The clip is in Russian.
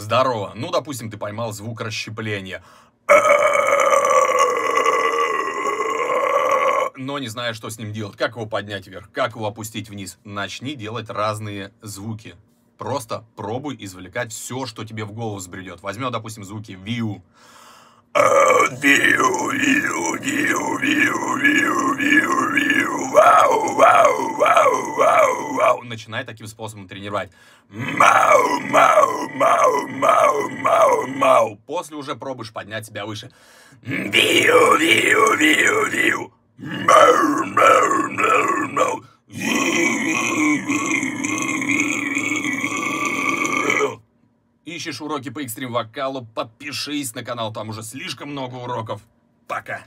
Здорово. Ну, допустим, ты поймал звук расщепления. Но не знаешь, что с ним делать. Как его поднять вверх, как его опустить вниз. Начни делать разные звуки. Просто пробуй извлекать все, что тебе в голову взбредет. Возьмем, допустим, звуки виу. Виу, виу, виу, виу, виу, виу, виу, вау, вау, вау, вау, вау. Начинай таким способом тренировать. Мау, мау, мау, мау. После уже пробуешь поднять себя выше. Виу, виу, виу, виу. Мау, мау, мау, мау. Ищешь уроки по экстрим-вокалу, подпишись на канал, там уже слишком много уроков. Пока.